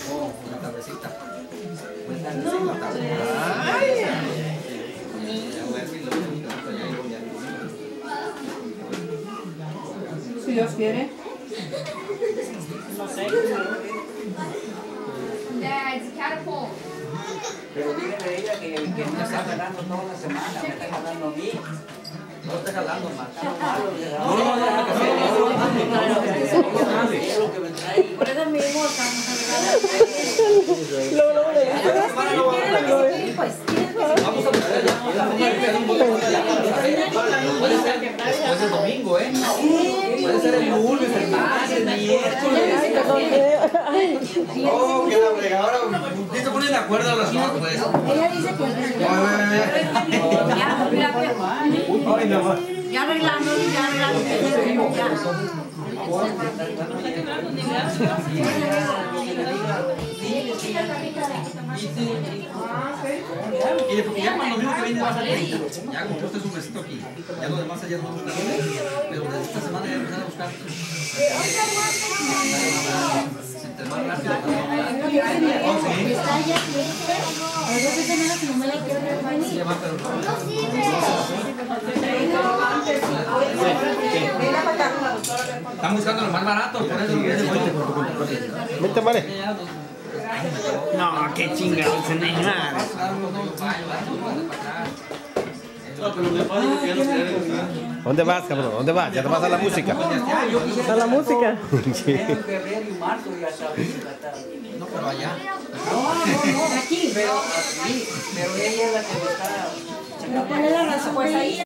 que viene el domingo. Vamos a hacer un pollito a mi mi mamá y a mi mamá ahí. Vamos a hacer el domingo. Y se vamos a invitar. Y, claro, Estoy ahí. hay un plato por ahí, estar ahí. un poquito ahí. No, no, no, no se ve comprado. Por ahí que le vaya a la casa. Adolfo. Una tardecita. Una tardecita. Ay. Ya vuelve y lo ya ya ya. Si Dios quiere. Dad's catapult. Pero dígale a ella que, que no está jalando toda la semana, me está jalando a mí. No está jalando más. No, no, no, Es lo que me trae. Por arreglando. Pues, Vamos a. Puede ser después del domingo, ¿eh? Puede ser el lunes, el martes, el miércoles. Oh, que la fregadora. ¿Qué te ponen de acuerdo a las dos, pues? ella dice que ya, mira. Ya arreglando, ya arreglando. Ya. Y de porque ya cuando mismo que viene va a salir. Ya compró usted su besito aquí. Ya lo demás ayer no buscar. Pero de esta semana ya empezar a buscar. Entre más rápido. Oh, sí. Ya, Están buscando lo más barato, por eso Vente, vale. No, qué chingados en Neymar. ¿Dónde vas, cabrón? ¿Dónde vas? Ya te vas a la música. ¿A la música? Sí. No, pero allá. No, no, no, aquí, pero aquí, pero ella es la que me está Pero ¿cuál es la razón? Pues ahí